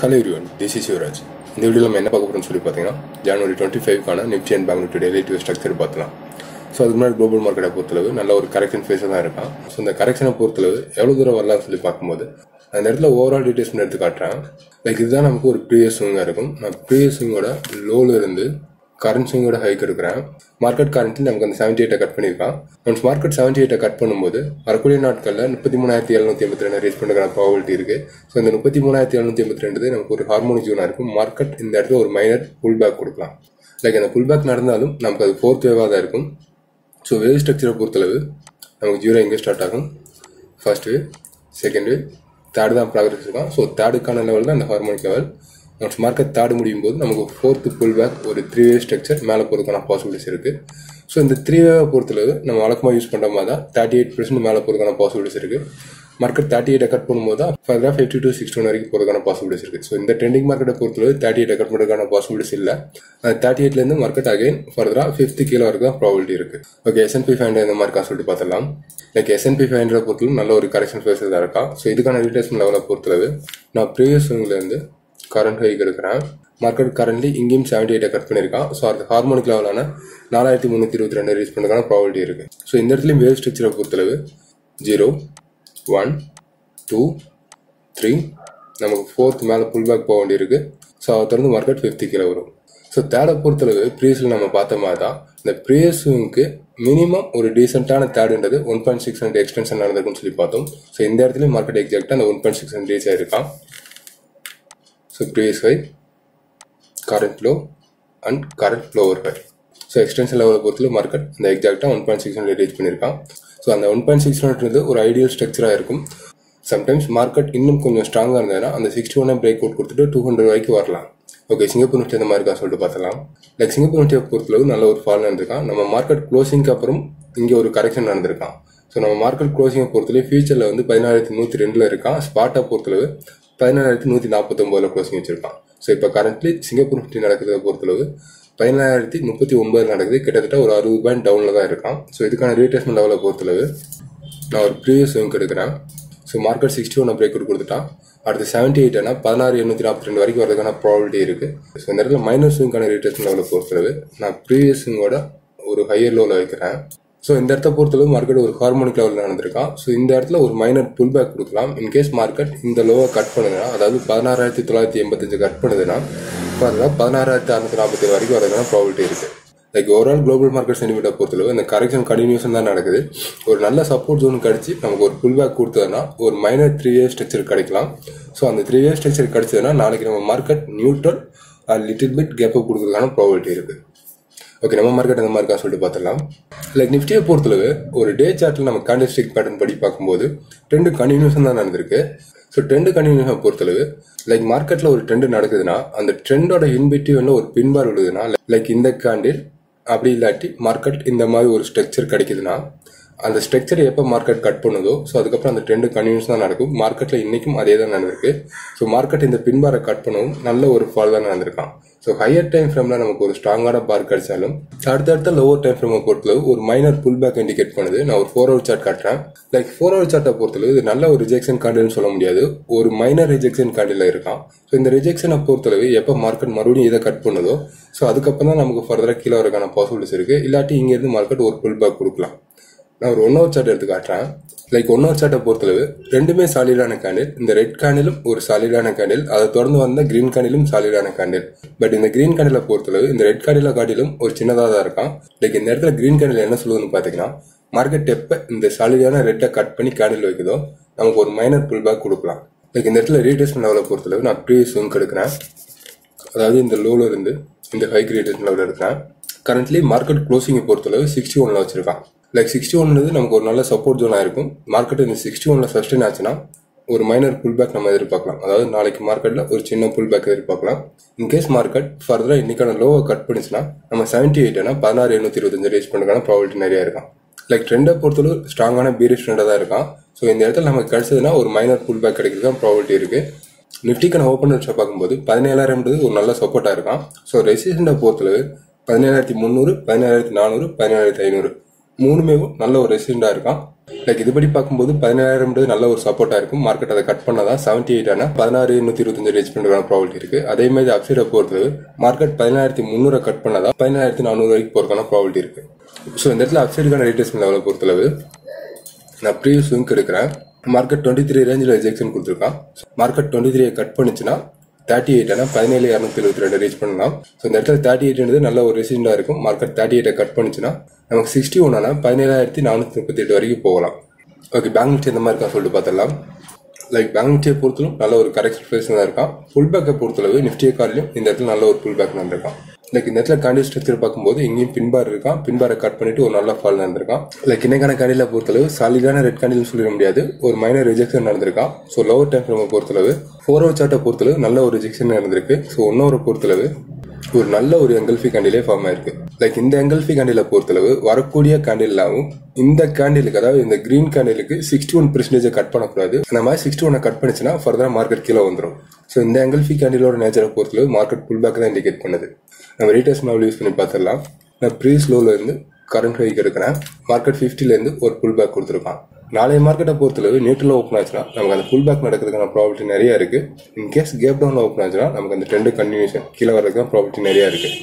Hello everyone this is Yuvraj இந்த video நம்ம என்ன பார்க்க போகிறோம்னு சொல்லி பார்த்தீங்கன்னா ஜனவரி twenty ஃபைவ்க்கான Nifty and bank Nifty relative structure பார்க்கலாம் ஸோ அதுக்கு முன்னாடி குளோபல் மார்க்கெட்டை பொறுத்தளவு நல்ல ஒரு கரெக்ஷன் ஃபேஸாக தான் இருக்கான். ஸோ இந்த கரெக்ஷனை பொறுத்தளவு எவ்வளோ தூரம் வரலாம்னு சொல்லி பார்க்கும்போது அந்த இடத்துல ஓவரால் டீட்டெயில்ஸ் எடுத்து காட்டுறேன். லைக் இதுதான் நமக்கு ஒரு ப்ரீவியஸ் ஸ்விங்காக இருக்கும். நான் ப்ரீவியஸ் ஸ்விங்கோட லோவில் இருந்து கரண்ட் ஸ்விங்கோட ஹைக் எடுக்கிறேன். மார்க்கெட் கரண்ட்டில் நமக்கு அந்த செவன்டி எயிட்டை கட் பண்ணியிருக்கான். ஒன்ஸ் மார்க்கெட் செவன்டி எயிட்டை கட் பண்ணும்போது வரக்கூடிய நாட்களில் முப்பத்தி மூணாயிரத்தி எழுநூத்தி எண்பத்தி ரெண்டு ரீச் பண்ணுற ப்ராபிலிட்டி இருக்கு. ஸோ இந்த முப்பத்தி மூணாயிரத்தி எழுநூத்தி எண்பத்தி ரெண்டு நமக்கு ஒரு ஹார்மோனி ஜோனாக இருக்கும். மார்க்கெட் இந்த இடத்துல ஒரு மைனர் புல் பேக் கொடுக்கலாம். லைக் அந்த புல் பேக் நடந்தாலும் நமக்கு அது ஃபோர்த் வேவாக தான் இருக்கும். ஸோ வேவ் ஸ்ட்ரக்சரை பொறுத்தளவு நமக்கு ஜீரோ எங்கே ஸ்டார்ட் ஆகும். First wave second wave third தான் ப்ராக்ரஸ் இருக்கும் ஸோ தேர்டுக்கான லெவல் தான் அந்த ஹார்மோனிக் லெவல் நம்ம மார்க்கெட் தாடு முடியும் போது நமக்கு ஃபோர்த்து புல் பேக் ஒரு த்ரீ வே ஸ்ட்ரக்சர் மேலே போகிறதுக்கான பாசிபிலிட்டிஸ் இருக்குது ஸோ இந்த த்ரீ வேவை பொறுத்தளவு நம்ம வழக்கமாக யூஸ் பண்ணுற மாதிரி தான் தேர்ட்டி எயிட் பர்சன்ட் மேலே போகிறதுக்கான பாசிபிலிட்டிஸ் இருக்குது மார்க்கெட் தேர்ட்டி எயிட் கட் பண்ணும்போது தான் ஃபர்தராக ஃபிஃப்டி டூ சிக்ஸ்டி ஒன் வரைக்கும் போகிறதுக்கான பாசிபிலிட்டிஸ் இருக்குது ஸோ இந்த ட்ரெண்டிங் மார்க்கெட்டை பொறுத்தளவு தேர்ட்டி எயிட் கட் பண்ணுறதுக்கான பாசிபிலிட்டிஸ் இல்லை தேர்ட்டி எயிட்லேருந்து மார்க்கெட் அகைன் ஃபர்தராக ஃபிஃப்த்து கீழே வரைக்கும் தான் ப்ராபிலிட்டி இருக்குது ஓகே எஸ்என்பி ஃபைவ் ஹண்ட்ரட் இந்த மாதிரி சொல்லிட்டு பார்த்துலாம் லைக் எஸ்என்பி ஃபைவ் ஹண்ட்ரட் பொறுத்தளவு நல்ல ஒரு கரெக்ஷன் ஃபேஸ் தான் இருக்கா? ஸோ இதுக்கான ரீட்டேஷன் லெவலை பொறுத்தளவு நான் ப்ரீவியஸ் இருந்து கரண்ட் ஹைக் எடுக்கிறேன். மார்க்கெட் கரண்ட்லி இங்கேயும் செவன்டி எயிட்டை கட் பண்ணியிருக்கான் ஸோ அது ஹார்மோனிக் லெவலான நாலாயிரத்தி முந்நூற்றி இருபத்தி ரெண்டு ரீச் பண்ணுறதுக்கான ப்ராபிலிட்டி இருக்குது ஸோ இந்த இடத்துலையும் வேவ் ஸ்ட்ரக்சரை பொறுத்தளவு ஜீரோ ஒன் டூ த்ரீ நமக்கு ஃபோர்த் மேலே புல் பேக் போக வேண்டியிருக்கு. ஸோ அதை தொடர்ந்து மார்க்கெட் ஃபிஃப்டி கீழே வரும். ஸோ தேர்டை பொறுத்தளவு ப்ரீஸில் நம்ம பார்த்த மாதிரி தான் இந்த ப்ரீஸுக்கு மினிமம் ஒரு டீசெண்டான தேர்டுன்றது one point six hundred extension நடந்திருக்குன்னு சொல்லி பார்த்தோம். ஸோ இந்த இடத்துலையும் மார்க்கெட் எக்ஸாக்டாக அந்த one point six hundred reach ஆயிருக்கான். So previous high, current low அண்ட் current lower high. So extension லெவலை பொறுத்தல மார்க்கெட் அந்த எக்ஸாக்டாக one point six hundred reach பண்ணியிருக்கான் ஸோ அந்த ஒன் பாயிண்ட் சிக்ஸ் ஒரு ஐடியல் ஸ்ட்ரக்சராக இருக்கும். சம்டைம்ஸ் மார்க்கெட் இன்னும் கொஞ்சம் ஸ்ட்ராங்காக இருந்ததுன்னா அந்த சிக்ஸ்டி ஒன்னே பிரேக் அவுட் கொடுத்துட்டு டூ ஹண்ட்ரட் வரைக்கும் வரலாம். ஓகே சிங்கப்பூர் நிஃப்டி அந்த மாதிரி இருக்கா சொல்லிட்டு பார்த்தலாம் லைக் சிங்கப்பூர் நிஃப்டியை பொறுத்தளவு நல்ல ஒரு ஃபால் நடந்திருக்கான். நம்ம மார்க்கெட் க்ளோசிங்க்கு அப்புறம் இங்கே ஒரு கரெக்ஷன் நடந்திருக்கான். ஸோ நம்ம மார்க்கெட் க்ளோசிங்கை பொறுத்தளவு ஃபியூச்சரில் வந்து பதினாயிரத்தி நூற்றி ரெண்டில் இருக்கான். ஸ்பாட்டை பொறுத்தளவு பதினாயிரத்தி நூற்றி நாற்பத்தொம்போதில் க்ளோசிங் வச்சுருக்கான். ஸோ இப்போ கரண்ட்லி சிங்கப்பூர் ஃபிஃப்டி நடக்கிறத பொறுத்தளவு பதினாயிரத்தி முப்பத்தி ஒன்பது நடக்குது. கிட்டத்தட்ட ஒரு அறுபது பாயிண்ட் டவுனில் தான் இருக்கான். ஸோ இதுக்கான ரீட்டேஸ்மெண்ட் லெவலை பொறுத்தளவு நான் ஒரு ப்ரீவியஸ் விங்க் எடுக்கிறேன். So market sixty one break கொடுத்துட்டான். அடுத்து செவன்ட்டி எயிட்னா பதினாறு எண்ணூற்றி நாற்பத்தி ரெண்டு வரைக்கும் வரதுக்கான ப்ராபிலிட்டி இருக்குது ஸோ இந்த இடத்துல மைனஸ் விங்கான ரீட்டேஸ்மெண்ட் லெவலை பொறுத்தளவு நான் ப்ரீவியஸ் விங்கோட ஒரு ஹையர் லோவில் வைக்கிறேன். ஸோ இந்த இடத்த பொறுத்தளவு மார்க்கெட் ஒரு ஹார்மோனிக் லெவலில் நடந்திருக்கான் ஸோ இந்த இடத்துல ஒரு மைனர் புல் பேக் கொடுக்கலாம் இன்கேஸ் மார்க்கெட் இந்த லோவை கட் பண்ணுதுன்னா அதாவது பதினாறாயிரத்தி தொள்ளாயிரத்தி எண்பத்தஞ்சு கட் பண்ணுதுன்னா ஃபர்தராக பதினாறாயிரத்தி அறுநூத்தி நாற்பத்தி வரைக்கும் வரதுக்கான ப்ராபிலிட்டி இருக்குது like overall global market sentiment பொறுத்தளவு இந்த கரெக்ஷன் கண்டினியூஷன் தான் நடக்குது. ஒரு நல்ல சப்போர்ட் ஜோன் கிடச்சி நமக்கு ஒரு புல் பேக் கொடுத்ததுன்னா ஒரு மைனர் த்ரீ இயர் ஸ்ட்ரக்சர் கிடைக்கலாம். ஸோ அந்த த்ரீ இயர் ஸ்ட்ரக்சர் கிடைச்சதுன்னா நாளைக்கு நம்ம மார்க்கெட் நியூட்ரல் லிட்டில் பிட் கேப்பை கொடுக்குறதுக்கான கொடுக்கறதுக்கான ப்ராபிலிட்டி இருக்குது ஓகே நம்ம மார்க்கெட் அந்த மாதிரி சொல்லிட்டு பார்த்துடலாம். லைக் நிஃப்டியை பொறுத்தளவு ஒரு டே சார்ட்டில் நம்ம கேண்டிஸ்டிக் பேட்டர்ன் படி பார்க்கும்போது ட்ரெண்டு கண்டினியூஸாக தான் நடந்திருக்கு. ஸோ ட்ரெண்டு கண்டினியூஸாக பொறுத்தளவு லைக் மார்க்கெட்டில் ஒரு ட்ரெண்டு நடக்குதுன்னா அந்த ட்ரெண்டோட இன்பிட்டிவ்ல ஒரு பின்பார் விழுதுன்னா லைக் இந்த கேண்டில் அப்படி இல்லாட்டி மார்க்கெட் இந்த மாதிரி ஒரு ஸ்ட்ரக்சர் கிடைக்குதுன்னா அந்த ஸ்ட்ரக்சர் எப்போ மார்க்கெட் கட் பண்ணுதோ ஸோ அதுக்கப்புறம் அந்த ட்ரெண்டு கண்டினியூஸ் தான் நடக்கும். மார்க்கெட்டில் இன்றைக்கும் அதே தான் நடந்திருக்கு. ஸோ மார்க்கெட் இந்த பின்பாரை கட் பண்ணவும் நல்ல ஒரு ஃபால் தான் நடந்திருக்கான். ஸோ ஹையர் டைம் ஃப்ரேமில் நமக்கு ஒரு ஸ்ட்ராங்கான பார் கிடைச்சாலும் அடுத்தடுத்த லோவர் டைம் ஃப்ரேமை பொறுத்தளவு ஒரு மைனர் புல் பேக் இண்டிகேட் பண்ணுது. நான் ஒரு ஃபோர் ஹவர் சார்ட் காட்டுறேன். லைக் ஃபோர் ஹவர் சார்ட்டை பொறுத்தளவு இது நல்ல ஒரு ரிஜெக்ஷன் காண்டில்னு சொல்ல முடியாது. ஒரு மைனர் ரிஜெக்ஷன் காண்டில் இருக்கான். ஸோ இந்த ரிஜெக்ஷனை பொறுத்தளவு எப்போ மார்க்கெட் மறுபடியும் இதை கட் பண்ணுதோ ஸோ அதுக்கப்புறம் தான் நமக்கு ஃபர்தராக கீழே வரக்கான பாசிபிலிட்டிஸ் இருக்குது இல்லாட்டி இங்கேருந்து மார்க்கெட் ஒரு புல் பேக் கொடுக்கலாம். நான் ஒரு ஒன் சார்ட் எடுத்து காட்டுறேன். லைக் ஒன் சார்ட்டை பொறுத்தளவு ரெண்டுமே சாலிடான கேண்டில் இந்த ரெட் கேண்டிலும் ஒரு சாலிடான கேண்டில் அதை தொடர்ந்து வந்த கிரீன் கேண்டிலும் சாலிடான கேண்டில் பட் இந்த கிரீன் கேண்டிலை பொறுத்தளவு இந்த ரெட் கேண்டில காட்டிலும் ஒரு சின்னதாக தான் இருக்கான். லைக் இந்த இடத்துல கிரீன் கேண்டில் என்ன சொல்லுதுன்னு பார்த்தீங்கன்னா மார்க்கெட் எப்போ இந்த சாலிடான ரெட்டை கட் பண்ணி கேண்டில் வைக்குதோ நமக்கு ஒரு மைனர் புல் பேக் கொடுக்கலாம். லைக் இந்த இடத்துல ரீடேஷன் லெவலை பொறுத்தளவு நான் ப்ரீவியஸ் விங்க் எடுக்கிறேன். அதாவது இந்த லோவில் இருந்து இந்த ஹை ரீடேஷன் லெவலில் இருக்கிறேன் கரண்ட்லி மார்க்கெட் க்ளோசிங்கை பொறுத்தளவு சிக்ஸ்டி ஒன்ல வச்சிருக்கான். லைக் சிக்ஸ்டி ஒன்றது நமக்கு ஒரு நல்ல சப்போர்ட் ஜோனாக இருக்கும். மார்க்கெட் இந்த சிக்ஸ்டி ஒன்ல சஸ்டெயின் ஆச்சுன்னா ஒரு மைனர் புல் பேக் நம்ம எதிர்பார்க்கலாம். அதாவது நாளைக்கு மார்க்கெட்டில் ஒரு சின்ன புல் பேக் எதிர்பார்க்கலாம் இன்கேஸ் மார்க்கெட் ஃபர்தராக இன்னைக்கான லோவை கட் பண்ணிச்சுன்னா நம்ம செவன்ட்டி எயிட்னா பதினாறு எழுநூத்தி இருபத்தஞ்சு ரேஸ் பண்ணுறதுக்கான ப்ராபிலிட்டி நிறைய இருக்கும். லைக் ட்ரெண்டை பொறுத்தளவு ஸ்ட்ராங்கான பீரிஷ் ட்ரெண்டாக தான் இருக்கான். ஸோ இந்த இடத்துல நமக்கு கிடைச்சதுன்னா ஒரு மைனர் புல் பேக் கிடைக்கிறதுக்கு ப்ராபிலிட்டி இருக்கு நிஃப்டிக்கான ஓப்பன் வச்சு பார்க்கும்போது பதினேழாயிரம்ன்றது ஒரு நல்ல சப்போர்ட்டாக இருக்கான். ஸோ ரெசிஸ்டண்ட்டை பொறுத்தளவு பதினேழாயிரத்தி முந்நூறு பதினேழாயிரத்தி நானூறு பதினேழாயிரத்தி ஐநூறு. மூணுமே நல்ல ஒரு ரெசிடெண்டாக இருக்கான். லைக் இதுபடி பார்க்கும்போது பதினேழாயிரம்ன்றது நல்ல ஒரு சப்போர்ட்டா இருக்கும். மார்க்கெட் அதை கட் பண்ணாதான் செவன்டி எயிட் ஆனால் பதினாறு நூத்தி இருபத்தஞ்சு ரீச் பண்ணுறதுக்கான ப்ராபிலிட்டி இருக்கு. அதே மாதிரி அப்சைடை பொறுத்தது மார்க்கெட் பதினாயிரத்தி முந்நூறு கட் பண்ணாதான் பதினாயிரத்தி நானூறு வரைக்கும் போறதுக்கான ப்ராபிலிட்டி இருக்கு. ஸோ இந்த இடத்துல அப்சைடுக்கான ரேட்டஸ்மெண்ட் லெவலை பொறுத்தளவு நான் ப்ரீவியஸ் லிங்க் எடுக்கிறேன். மார்க்கெட் டுவெண்ட்டி த்ரீ ரேஞ்சில் ரிஜெக்ஷன் கொடுத்துருக்கான். மார்க்கெட் டுவெண்ட்டி த்ரீ கட் பண்ணுச்சுன்னா தேர்ட்டி எயிட் ஆனால் பதினேழு இரநூத்தி எழுபத்தி ரெண்டு ரீச் பண்ணலாம். ஸோ இந்த இடத்துல தேர்ட்டி எயிட்ன்றது நல்ல ஒரு ரெசிடெண்டாக இருக்கும். மார்க்கெட் தேர்ட்டி எயிட்டை கட் பண்ணிச்சுன்னா நமக்கு சிக்ஸ்டி ஒன் ஆனால் பதினேழாயிரத்தி நானூற்றி முப்பத்தி எட்டு வரைக்கும் போகலாம். ஓகே பேங்க் நிஃப்டி எந்த மாதிரி இருக்கா சொல்லிட்டு பார்த்துடலாம். லைக் பேங்க் நிஃப்டியை பொறுத்தலும் நல்ல ஒரு கரெக்ட் ஃபேஸ் தான் இருக்கான். புல் பேக்கை பொறுத்தளவு நிஃப்டியை கார்லையும் இந்த இடத்துல நல்ல ஒரு புல் பேக் நடந்திருக்கான். லைக் இந்த இடத்துல கேண்டில் ஸ்ட்ரக்சர் பார்க்கும்போது இங்கேயும் பின்பார் இருக்கான் பின்பாரை கட் பண்ணிட்டு ஒரு நல்ல ஃபால் நடந்திருக்கான் லைக் இன்னைக்கான கேண்டில பொறுத்தளவு சாலிடான ரெட் கேண்டில் சொல்லிட முடியாது. ஒரு மைனர் ரிஜெக்ஷன் நடந்திருக்கான் ஸோ லோவர் டைம் ஃப்ரேமை பொறுத்தளவு ஃபோர் ஹவர் சார்ட்டை பொறுத்தளவு நல்ல ஒரு ரிஜெக்ஷன் நடந்திருக்கு. ஸோ ஒன் ஹவரை பொறுத்தளவு ஒரு நல்ல ஒரு எங்கல்ஃபி கேண்டிலே ஃபார்ம் ஆயிருக்கு. லைக் இந்த எங்கல்ஃபி கேண்டில பொறுத்தளவு வரக்கூடிய கேண்டில்லாவும் இந்த கேண்டிலுக்கு அதாவது இந்த கிரீன் கேண்டிலுக்கு சிக்ஸ்டி ஒன் பெர்சன்டேஜை கட் பண்ணக்கூடாது. அந்த மாதிரி சிக்ஸ்டி ஒன் கட் பண்ணிச்சுன்னா ஃபர்தராக மார்க்கெட் கீழே வந்துடும் ஸோ இந்த எங்கல்ஃபி கேண்டிலோட நேச்சரை பொறுத்தளவு மார்க்கெட் புல் பேக் தான் இண்டிகேட் பண்ணுது. நம்ம ரீட்டர்ஸ் மாவில் யூஸ் பண்ணி பார்த்துடலாம். நான் ப்ரீ ஸ்லோவிலேருந்து கரண்ட் ஹைக் எடுக்கிறேன். மார்க்கெட் ஃபிஃப்டிலேருந்து ஒரு புல் பேக் கொடுத்துருக்கான். நாளைய மார்க்கெட்டை பொறுத்தளவு நியூட்ரலாக ஓப்பன் ஆச்சுன்னா நமக்கு அந்த புல் பேக் நடக்கிறதுக்கான ப்ராபர்ட்டி நிறையா இருக்குது இன் கேஸ் கேப் டவுனில் ஓப்பன் ஆச்சுன்னா நமக்கு அந்த ட்ரெண்டு கண்டினியூஷன் கீழே வரதுக்கு ப்ராபர்ட்டி நிறையா இருக்குது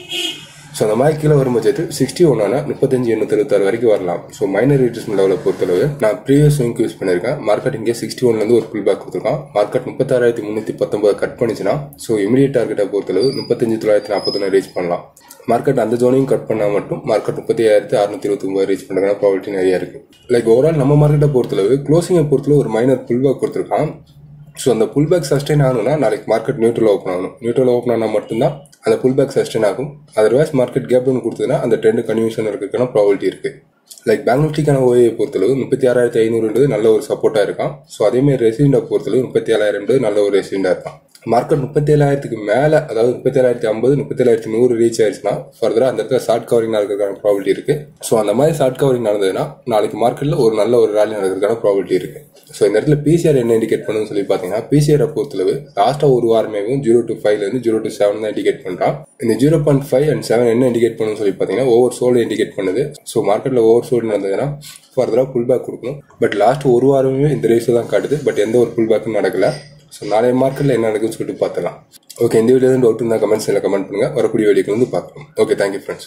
ஸோ அந்த மாதிரி கீழே வரும் பட்சத்து சிக்ஸ்டி ஒன்னா முப்பத்தஞ்சு எண்ணூத்தி இருபத்தாறு வரைக்கும் வரலாம். ஸோ மைனர் ரீட்ரெஸ்மெண்ட் லெவலை பொறுத்தளவு நான் ப்ரீவியஸ் ஸ்விங்க் யூஸ் பண்ணியிருக்கேன். மார்க்கெட் இங்கே சிக்ஸ்டி ஒன்லேருந்து ஒரு புல் பேக் கொடுத்துருக்கான். மார்க்கெட் முப்பத்தாறாயிரத்தி முந்நூற்றி பத்தொன்பது கட் பண்ணிச்சுன்னா ஸோ இமீடியட் டார்கெட்டை பொறுத்தளவு முப்பத்தஞ்சு தொள்ளாயிரத்தி நாற்பத்தொன்று ரீச் பண்ணலாம். மார்க்கெட் அந்த ஜோனையும் கட் பண்ணால் மட்டும் மார்க்கெட் முப்பத்தி ஆயிரத்தி அறுநூத்தி இருபத்தி ஒன்பது ரீச் பண்ணுறதுனா ப்ராபிலிட்டி நிறையா இருக்குது லைக் ஓவரால் நம்ம மார்க்கெட்டை பொறுத்தளவு க்ளோசிங்கை பொறுத்தளவு ஒரு மைனர் ஃபுல் பேக் கொடுத்துருக்கான். ஸோ அந்த புல் பேக் சஸ்டெயின் ஆகணும்னா நாளைக்கு மார்க்கெட் நியூட்ரல் ஓப்பன் ஆகணும். நியூட்ரல் ஓப்பன் ஆனால் மட்டும்தான் அந்த புல் பேக் சஸ்டெயின் ஆகும். அதர்வைஸ் மார்க்கெட் கேப் டவுன் கொடுத்ததுன்னா அந்த ட்ரெண்ட் கன்வியூஷன் இருக்கிறதுக்கான ப்ராபிலிட்டி இருக்குது லைக் பேங்க் நிஃப்டிக்கான ஓஏ பொறுத்தளவு முப்பத்தி ஆறாயிரத்தி ஐநூறுன்றது நல்ல ஒரு சப்போர்ட்டாக இருக்கான். ஸோ அதேமாதிரி ரெசிடெண்டை பொறுத்தளவு முப்பத்தி ஏழாயிரம் நல்ல ஒரு ரெசிடென்டா இருக்கான். மார்க்கெட் முப்பத்தேழாயிரத்துக்கு மேலே அதாவது முப்பத்தேழாயிரத்தி ஐம்பது முப்பத்தேழாயிரத்தி நூறு ரீச் ஆயிடுச்சுன்னா ஃபர்தராக அந்த இடத்துல ஷார்ட் கவரிங் நடக்கிறதுக்கான ப்ராபிலிட்டி இருக்கு. ஸோ அந்த மாதிரி ஷார்ட் கவரிங் நடந்ததுன்னா நாளைக்கு மார்க்கெட்டில் ஒரு நல்ல ஒரு ரேலி நடக்கிறதுக்கான ப்ராபிலிட்டி இருக்கு. ஸோ இந்த இடத்துல பிசிஆர் என்ன இண்டிகேட் பண்ணுன்னு சொல்லி பார்த்தீங்கன்னா பிசிஆர் பொறுத்தளவு லாஸ்ட்டாக ஒரு வாரமேவும் ஜீரோ டு ஃபைவ்லேருந்து ஜீரோ டு செவன் தான் இண்டிகேட் பண்ணுறான் இந்த zero point five and seven என்ன இண்டிகேட் பண்ணுன்னு சொல்லி பார்த்தீங்கன்னா ஓவர் சோல்டு இண்டிகேட் பண்ணுது. ஸோ மார்க்கெட்டில் ஓவர் சோல்டு நடந்ததுன்னா ஃபர்தராக புல் பேக் கொடுக்கணும். பட் லாஸ்ட் ஒரு வாரமே இந்த ரேஸில் தான் காட்டுது. பட் எந்த ஒரு புல் பேக்கும் நடக்கல. ஸோ நாளைய மார்க்கெட்ல என்ன நடக்குன்னு சொல்லிட்டு பார்த்துக்கலாம் ஓகே இந்த வீடியோ டவுட் இருந்தால் கமெண்ட்ஸில் கமெண்ட் பண்ணுங்க. வரக்கூடிய வீடியோக்கு வந்து பார்க்கலாம். Okay thank you friends